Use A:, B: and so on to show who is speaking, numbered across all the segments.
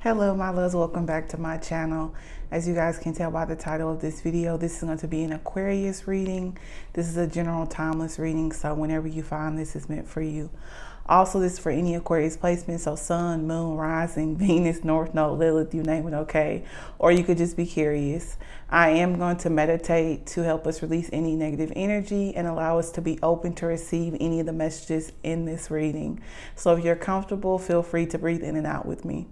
A: Hello my loves, welcome back to my channel. As you guys can tell by the title of this video, this is going to be an Aquarius reading. This is a general timeless reading, so whenever you find this is meant for you. Also, this is for any Aquarius placement, so Sun, Moon, Rising, Venus, North Node, Lilith, you name it, okay? Or you could just be curious. I am going to meditate to help us release any negative energy and allow us to be open to receive any of the messages in this reading. So if you're comfortable, feel free to breathe in and out with me.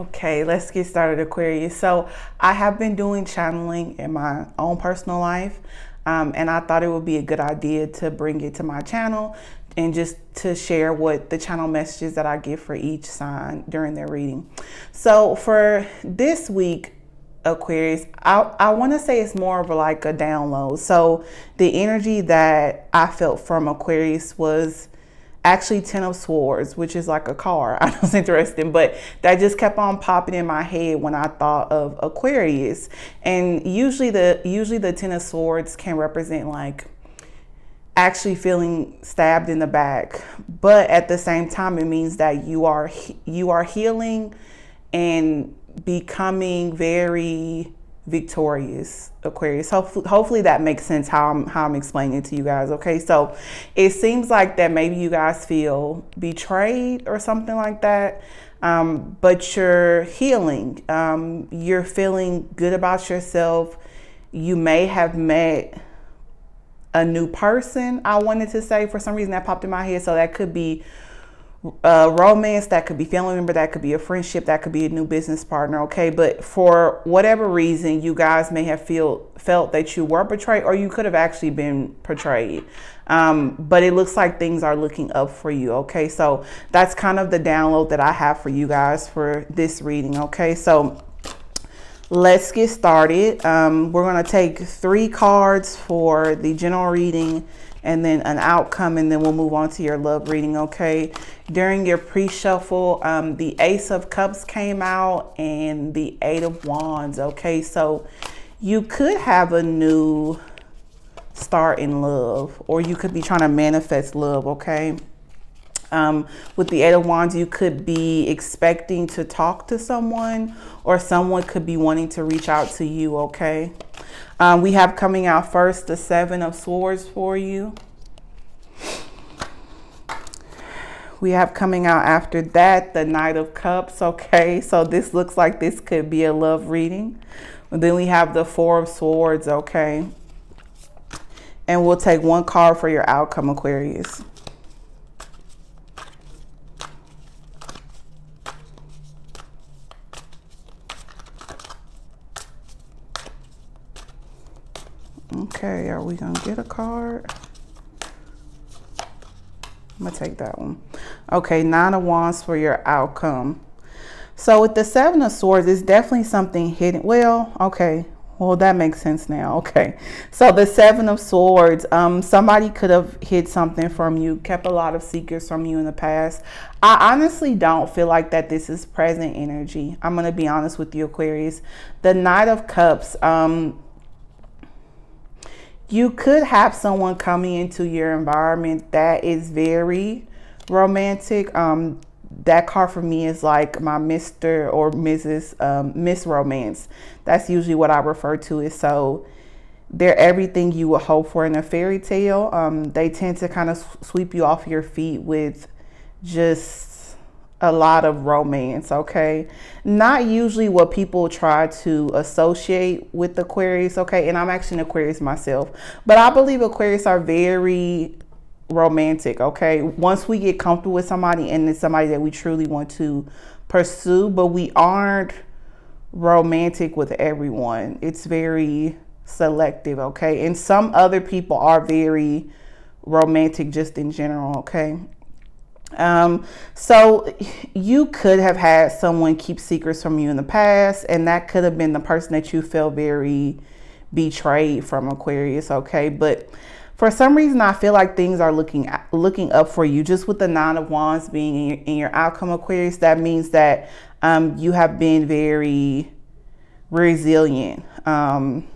A: Okay, let's get started, Aquarius. So, I have been doing channeling in my own personal life, um, and I thought it would be a good idea to bring it to my channel and just to share what the channel messages that I give for each sign during their reading. So, for this week, Aquarius, I, I want to say it's more of like a download. So, the energy that I felt from Aquarius was actually Ten of Swords, which is like a car. I know it's interesting, but that just kept on popping in my head when I thought of Aquarius. And usually the usually the Ten of Swords can represent like actually feeling stabbed in the back, but at the same time it means that you are you are healing and becoming very victorious aquarius. Hopefully, hopefully that makes sense how I'm, how I'm explaining it to you guys okay? So it seems like that maybe you guys feel betrayed or something like that um, but you're healing. Um, you're feeling good about yourself. You may have met a new person i wanted to say for some reason that popped in my head so that could be a romance, that could be family member, that could be a friendship, that could be a new business partner, okay? But for whatever reason, you guys may have feel felt that you were betrayed or you could have actually been betrayed. Um, but it looks like things are looking up for you, okay? So that's kind of the download that I have for you guys for this reading, okay? So let's get started. Um, we're going to take three cards for the general reading and then an outcome, and then we'll move on to your love reading, okay? During your pre-shuffle, um, the Ace of Cups came out and the Eight of Wands, okay? So you could have a new start in love, or you could be trying to manifest love, okay? Um, with the Eight of Wands, you could be expecting to talk to someone, or someone could be wanting to reach out to you, okay? Um, we have coming out first the Seven of Swords for you. We have coming out after that the Knight of Cups. Okay, so this looks like this could be a love reading. And then we have the Four of Swords. Okay, and we'll take one card for your outcome, Aquarius. Okay, are we gonna get a card? I'm gonna take that one. Okay, nine of wands for your outcome. So with the seven of swords, it's definitely something hidden. Well, okay, well that makes sense now. Okay, so the seven of swords, um, somebody could have hid something from you, kept a lot of secrets from you in the past. I honestly don't feel like that this is present energy. I'm gonna be honest with you, Aquarius. The Knight of Cups, um, you could have someone coming into your environment that is very romantic. Um, that card for me is like my Mr. or Mrs. Um, Miss Romance. That's usually what I refer to it. So they're everything you would hope for in a fairy tale. Um, they tend to kind of sweep you off your feet with just a lot of romance, okay? Not usually what people try to associate with the Aquarius, okay? And I'm actually an Aquarius myself, but I believe Aquarius are very romantic, okay? Once we get comfortable with somebody and it's somebody that we truly want to pursue, but we aren't romantic with everyone. It's very selective, okay? And some other people are very romantic just in general, okay? Um, so you could have had someone keep secrets from you in the past, and that could have been the person that you felt very betrayed from Aquarius, okay? But for some reason I feel like things are looking looking up for you just with the nine of wands being in your, in your outcome Aquarius that means that um, you have been very resilient um,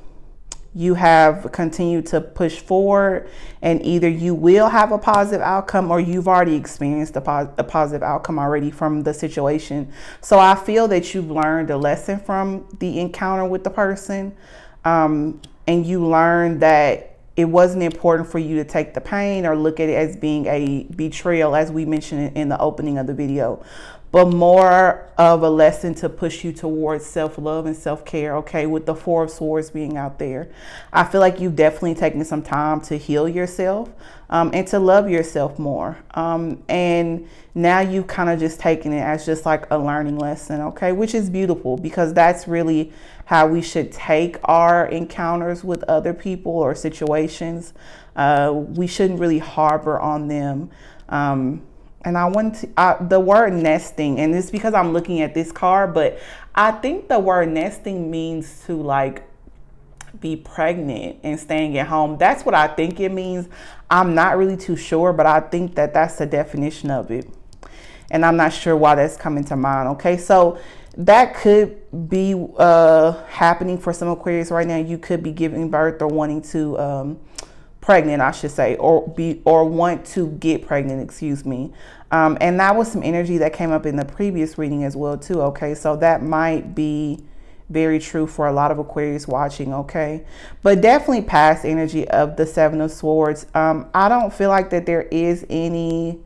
A: you have continued to push forward and either you will have a positive outcome or you've already experienced a, a, positive outcome already from the situation. So i feel that you've learned a lesson from the encounter with the person um, and you learned that it wasn't important for you to take the pain or look at it as being a betrayal as we mentioned in the opening of the video but more of a lesson to push you towards self-love and self-care okay with the four of swords being out there. I feel like you've definitely taken some time to heal yourself um, and to love yourself more. Um, and now you've kind of just taken it as just like a learning lesson okay which is beautiful because that's really how we should take our encounters with other people or situations. Uh, we shouldn't really harbor on them um, and I want to, uh, the word nesting, and it's because I'm looking at this card, but I think the word nesting means to like be pregnant and staying at home. That's what I think it means. I'm not really too sure, but I think that that's the definition of it. And I'm not sure why that's coming to mind. Okay, so that could be uh, happening for some Aquarius right now. You could be giving birth or wanting to. Um, pregnant, I should say, or be or want to get pregnant, excuse me. Um, and that was some energy that came up in the previous reading as well too. Okay, so that might be very true for a lot of Aquarius watching, okay? But definitely past energy of the Seven of Swords. Um, I don't feel like that there is any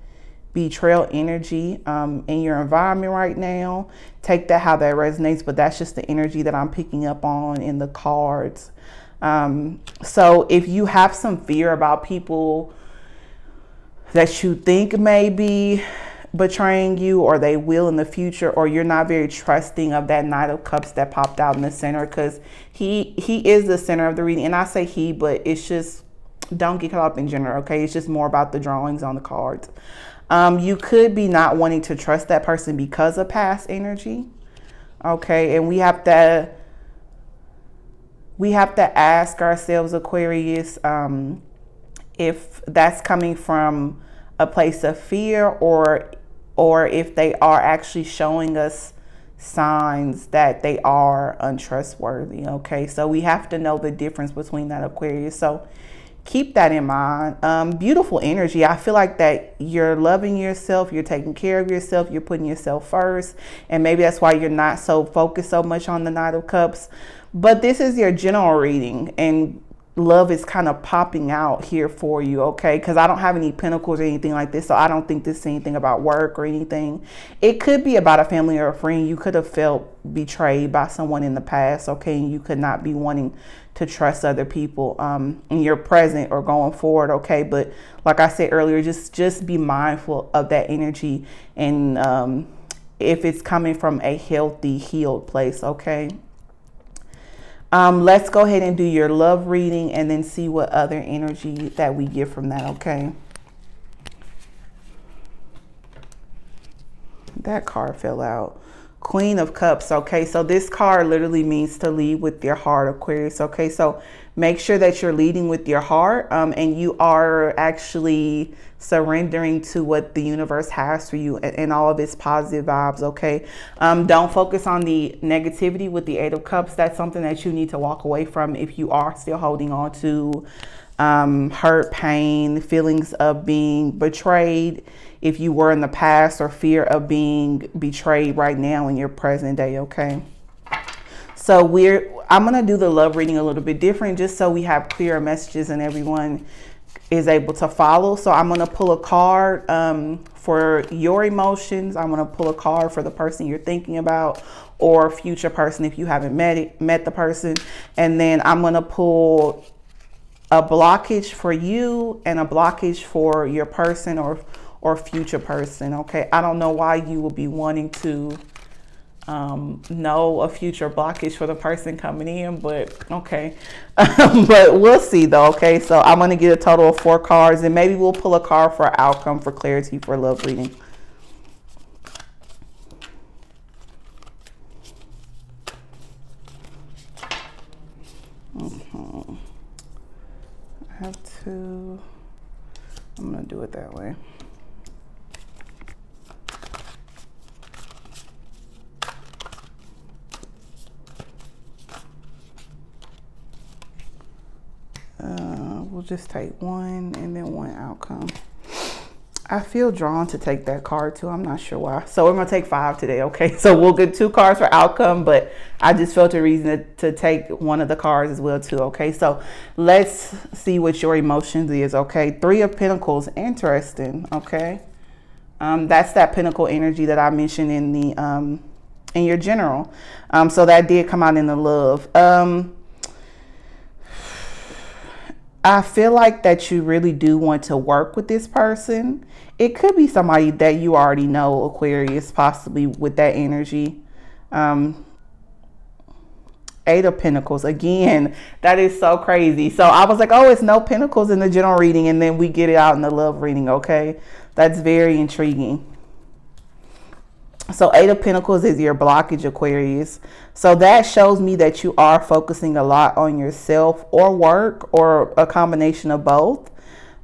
A: betrayal energy um, in your environment right now. Take that how that resonates, but that's just the energy that I'm picking up on in the cards. Um, so if you have some fear about people that you think may be betraying you or they will in the future or you're not very trusting of that knight of cups that popped out in the center because he he is the center of the reading. And i say he but it's just don't get caught up in general okay? It's just more about the drawings on the cards. Um, you could be not wanting to trust that person because of past energy okay? And we have to we have to ask ourselves, Aquarius, um, if that's coming from a place of fear or or if they are actually showing us signs that they are untrustworthy. Okay, so we have to know the difference between that Aquarius. So keep that in mind. Um, beautiful energy. I feel like that you're loving yourself, you're taking care of yourself, you're putting yourself first, and maybe that's why you're not so focused so much on the Knight of Cups. But this is your general reading, and love is kind of popping out here for you, okay? Because I don't have any pentacles or anything like this, so I don't think this is anything about work or anything. It could be about a family or a friend. You could have felt betrayed by someone in the past, okay? And you could not be wanting to trust other people um, in your present or going forward, okay? But like I said earlier, just just be mindful of that energy and um, if it's coming from a healthy, healed place, okay? Um, let's go ahead and do your love reading and then see what other energy that we get from that, okay? That card fell out. Queen of Cups, okay? So this card literally means to lead with your heart, Aquarius, okay? So make sure that you're leading with your heart um, and you are actually surrendering to what the universe has for you and, and all of its positive vibes okay um, don't focus on the negativity with the eight of cups that's something that you need to walk away from if you are still holding on to um, hurt pain feelings of being betrayed if you were in the past or fear of being betrayed right now in your present day okay so we're I'm gonna do the love reading a little bit different just so we have clearer messages and everyone is able to follow. So I'm gonna pull a card um, for your emotions. I'm gonna pull a card for the person you're thinking about or future person if you haven't met it, met the person. And then I'm gonna pull a blockage for you and a blockage for your person or or future person. Okay, I don't know why you will be wanting to um, know a future blockage for the person coming in, but okay. but we'll see though, okay? So I'm going to get a total of four cards and maybe we'll pull a card for outcome for clarity for love reading. Have to, I'm gonna do it that way. Uh, we'll just take one and then one outcome. I feel drawn to take that card too. I'm not sure why. So we're gonna take five today, okay? So we'll get two cards for outcome, but I just felt a reason to, to take one of the cards as well too, okay? So let's see what your emotions is, okay? Three of Pentacles, interesting, okay? Um, that's that Pentacle energy that I mentioned in the um, in your general. Um, so that did come out in the love. Um, I feel like that you really do want to work with this person. It could be somebody that you already know, Aquarius, possibly with that energy. Um, Eight of Pentacles. Again, that is so crazy. So I was like, oh, it's no Pentacles in the general reading. And then we get it out in the love reading, okay? That's very intriguing. So Eight of Pentacles is your blockage, Aquarius. So that shows me that you are focusing a lot on yourself or work or a combination of both.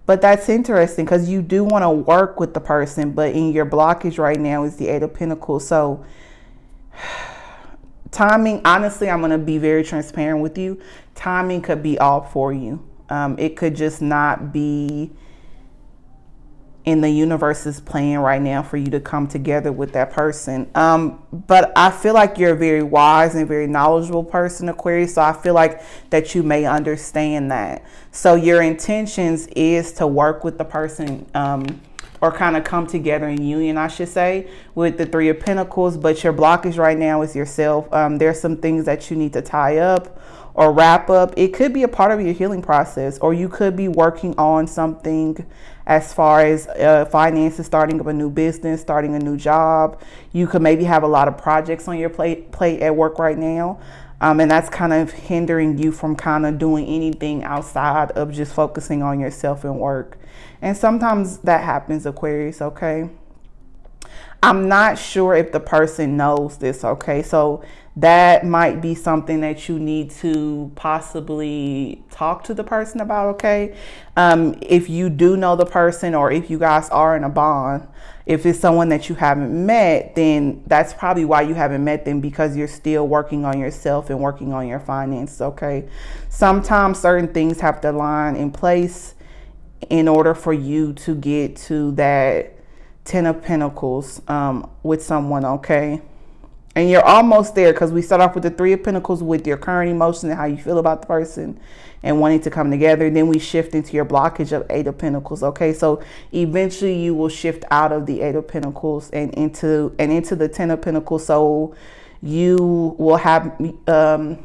A: But that's interesting because you do want to work with the person, but in your blockage right now is the Eight of Pentacles. So timing, honestly, I'm going to be very transparent with you. Timing could be off for you. Um, it could just not be in the universe's plan right now for you to come together with that person. Um, but I feel like you're a very wise and very knowledgeable person, Aquarius. So I feel like that you may understand that. So your intentions is to work with the person um, or kind of come together in union, I should say, with the Three of Pentacles. But your blockage right now is yourself. Um, there's some things that you need to tie up or wrap up. It could be a part of your healing process, or you could be working on something as far as uh, finances, starting up a new business, starting a new job. You could maybe have a lot of projects on your plate, plate at work right now. Um, and that's kind of hindering you from kind of doing anything outside of just focusing on yourself and work. And sometimes that happens, Aquarius, okay? I'm not sure if the person knows this, okay? So that might be something that you need to possibly talk to the person about, okay? Um, if you do know the person or if you guys are in a bond, if it's someone that you haven't met, then that's probably why you haven't met them because you're still working on yourself and working on your finances, okay? Sometimes certain things have to line in place in order for you to get to that Ten of Pentacles um, with someone, okay? And you're almost there because we start off with the three of pentacles with your current emotion and how you feel about the person and wanting to come together. Then we shift into your blockage of eight of pentacles okay? So eventually you will shift out of the eight of pentacles and into and into the ten of pentacles. So you will have um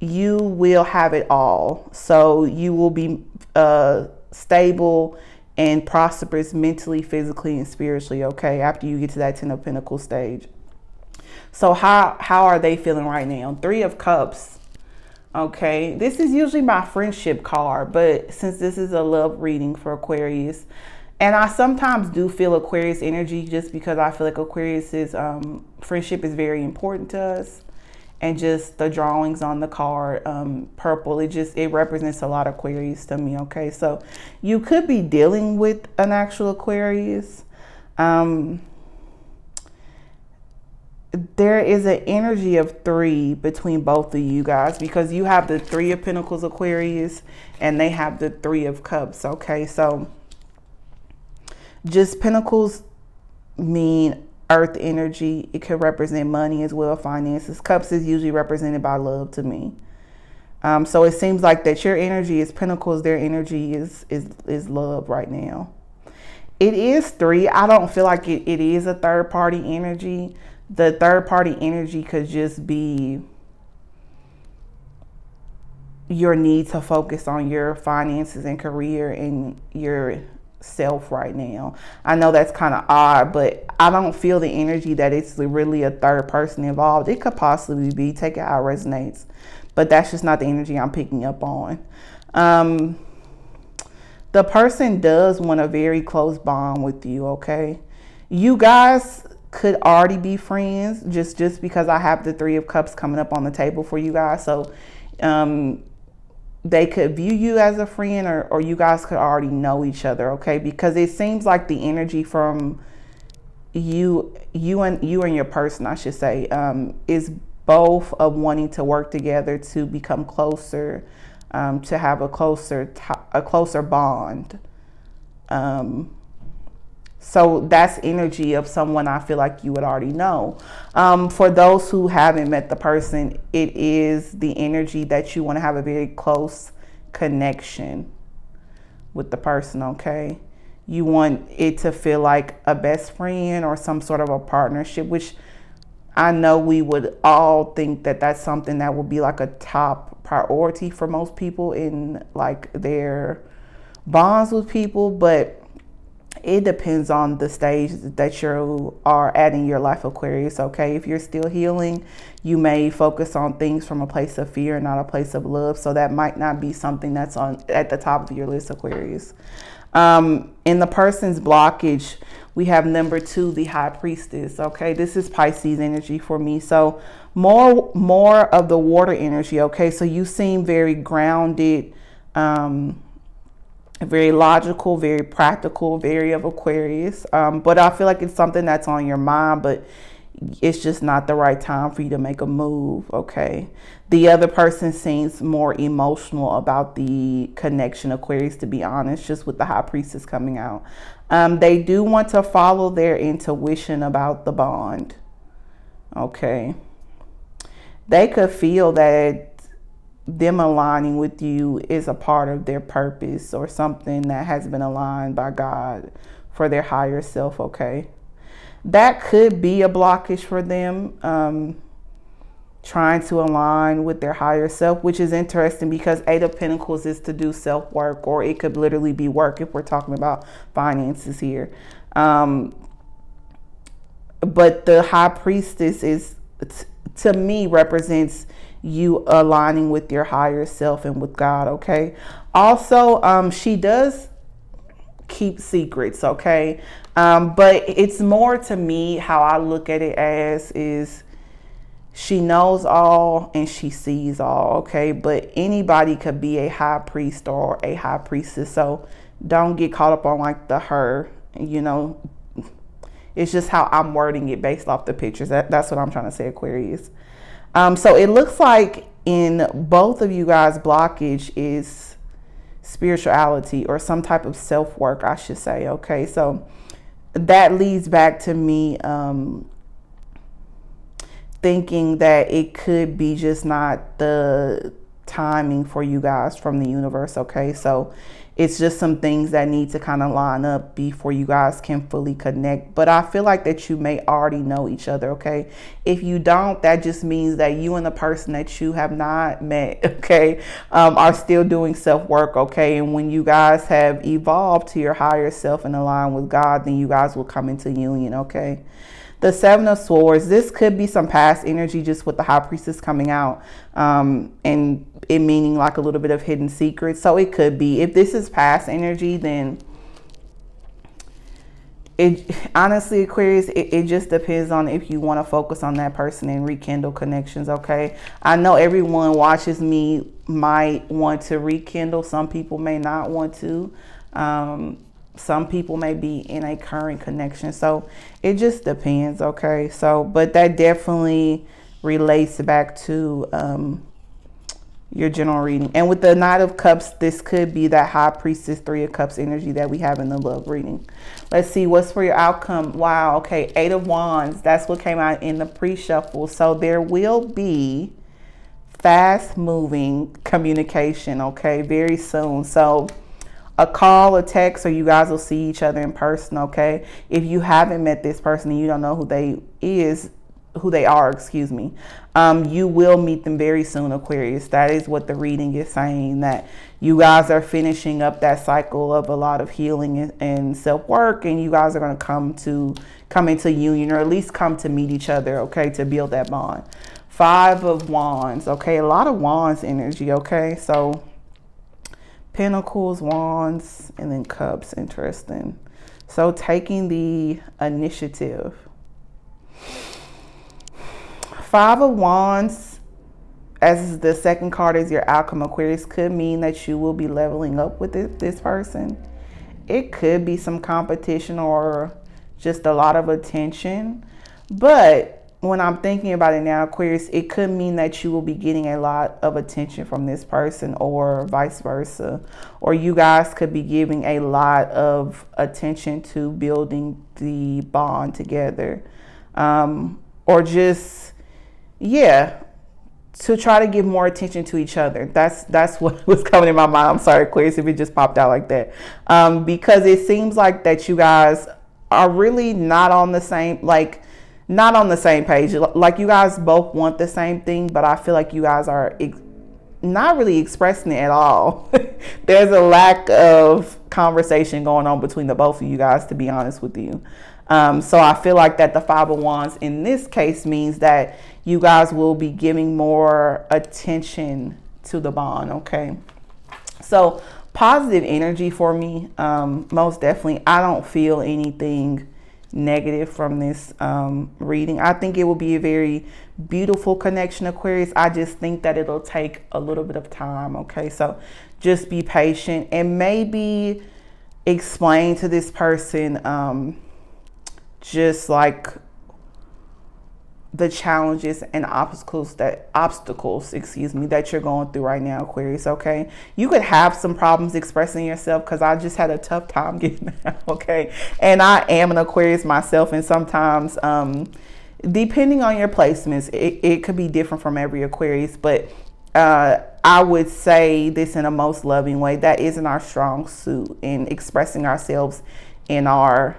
A: you will have it all. So you will be uh stable and prosperous mentally, physically, and spiritually, okay, after you get to that Ten of Pentacles stage. So how, how are they feeling right now? Three of Cups, okay. This is usually my friendship card, but since this is a love reading for Aquarius, and I sometimes do feel Aquarius energy just because I feel like Aquarius's um, friendship is very important to us and just the drawings on the card um, purple it just it represents a lot of aquarius to me okay? So you could be dealing with an actual aquarius. Um, there is an energy of three between both of you guys because you have the three of pentacles aquarius and they have the three of cups okay? So just pentacles mean earth energy. It could represent money as well, finances. Cups is usually represented by love to me. Um, so it seems like that your energy is pentacles, their energy is is is love right now. It is three. I don't feel like it, it is a third party energy. The third party energy could just be your need to focus on your finances and career and your self right now. I know that's kind of odd, but I don't feel the energy that it's really a third person involved. It could possibly be, take it how it resonates, but that's just not the energy I'm picking up on. Um, the person does want a very close bond with you, okay? You guys could already be friends just just because I have the 3 of cups coming up on the table for you guys. So um they could view you as a friend or, or you guys could already know each other okay? Because it seems like the energy from you you and you and your person i should say um, is both of wanting to work together to become closer um, to have a closer a closer bond. Um, so that's energy of someone I feel like you would already know. Um, for those who haven't met the person, it is the energy that you want to have a very close connection with the person, okay? You want it to feel like a best friend or some sort of a partnership, which I know we would all think that that's something that would be like a top priority for most people in like their bonds with people, but it depends on the stage that you are at in your life, Aquarius. Okay, if you're still healing, you may focus on things from a place of fear, and not a place of love. So that might not be something that's on at the top of your list, Aquarius. Um, in the person's blockage, we have number two, the High Priestess. Okay, this is Pisces energy for me. So more more of the water energy. Okay, so you seem very grounded. Um, very logical, very practical, very of Aquarius. Um, but I feel like it's something that's on your mind, but it's just not the right time for you to make a move, okay? The other person seems more emotional about the connection, Aquarius, to be honest, just with the High Priestess coming out. Um, they do want to follow their intuition about the bond, okay? They could feel that them aligning with you is a part of their purpose or something that has been aligned by God for their higher self, okay? That could be a blockage for them, um, trying to align with their higher self, which is interesting because Eight of Pentacles is to do self work, or it could literally be work if we're talking about finances here. Um, but the High Priestess is, to me, represents you aligning with your higher self and with God, okay? Also, um, she does keep secrets, okay? Um, but it's more to me how I look at it as is she knows all and she sees all, okay? But anybody could be a high priest or a high priestess, so don't get caught up on like the her, you know. It's just how I'm wording it based off the pictures. That, that's what I'm trying to say, Aquarius. Um, so it looks like in both of you guys blockage is spirituality or some type of self-work, I should say. Okay, so that leads back to me um, thinking that it could be just not the timing for you guys from the universe. Okay, so it's just some things that need to kind of line up before you guys can fully connect. But I feel like that you may already know each other, okay? If you don't, that just means that you and the person that you have not met, okay, um, are still doing self work, okay? And when you guys have evolved to your higher self and align with God, then you guys will come into union, okay? The Seven of Swords, this could be some past energy just with the High Priestess coming out um, and it meaning like a little bit of hidden secrets. So it could be. If this is past energy, then it honestly Aquarius, it, it just depends on if you want to focus on that person and rekindle connections, okay? I know everyone watches me might want to rekindle. Some people may not want to. Um, some people may be in a current connection so it just depends okay so but that definitely relates back to um, your general reading. And with the knight of cups this could be that high priestess three of cups energy that we have in the love reading. Let's see what's for your outcome? Wow okay eight of wands. That's what came out in the pre-shuffle. So there will be fast moving communication okay very soon. So a call, a text, or you guys will see each other in person, okay? If you haven't met this person and you don't know who they is, who they are, excuse me, um, you will meet them very soon, Aquarius. That is what the reading is saying, that you guys are finishing up that cycle of a lot of healing and self-work, and you guys are going to come to come into union, or at least come to meet each other, okay, to build that bond. Five of Wands, okay? A lot of Wands energy, okay? So Pentacles, Wands, and then Cups. Interesting. So taking the initiative. Five of Wands as the second card is your outcome, Aquarius, could mean that you will be leveling up with this, person. It could be some competition or just a lot of attention. But when I'm thinking about it now, Aquarius, it could mean that you will be getting a lot of attention from this person or vice versa. Or you guys could be giving a lot of attention to building the bond together. Um, or just, yeah, to try to give more attention to each other. That's that's what was coming in my mind. I'm sorry, Aquarius, if it just popped out like that. Um, because it seems like that you guys are really not on the same, like, not on the same page. Like you guys both want the same thing, but I feel like you guys are not really expressing it at all. There's a lack of conversation going on between the both of you guys, to be honest with you. Um, so I feel like that the Five of Wands in this case means that you guys will be giving more attention to the bond, okay? So positive energy for me, um, most definitely. I don't feel anything negative from this um, reading. I think it will be a very beautiful connection, Aquarius. I just think that it'll take a little bit of time, okay? So just be patient and maybe explain to this person um, just like the challenges and obstacles that obstacles excuse me that you're going through right now aquarius okay you could have some problems expressing yourself because i just had a tough time getting out okay and i am an aquarius myself and sometimes um depending on your placements it, it could be different from every aquarius but uh I would say this in a most loving way. That isn't our strong suit in expressing ourselves in our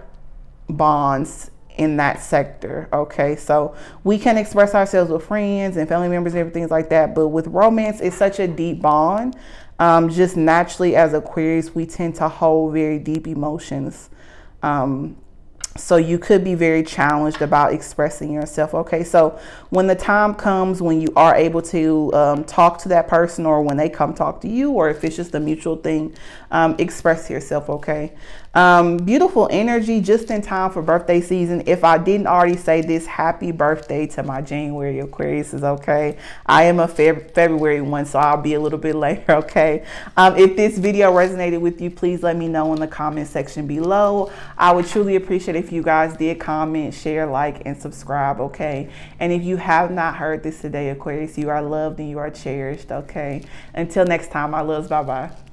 A: bonds in that sector. Okay, so we can express ourselves with friends and family members and everything like that, but with romance, it's such a deep bond. Um, just naturally, as Aquarius, we tend to hold very deep emotions. Um, so you could be very challenged about expressing yourself. Okay, so when the time comes when you are able to um, talk to that person, or when they come talk to you, or if it's just a mutual thing, um, express yourself. Okay, um, beautiful energy just in time for birthday season. If I didn't already say this, happy birthday to my January Aquarius is okay. I am a Feb February one, so I'll be a little bit later. Okay, um, if this video resonated with you, please let me know in the comment section below. I would truly appreciate if you guys did comment, share, like, and subscribe, okay? And if you have not heard this today, Aquarius, you are loved and you are cherished, okay? Until next time, my loves, bye-bye.